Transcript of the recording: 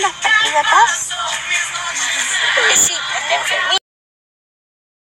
Las de.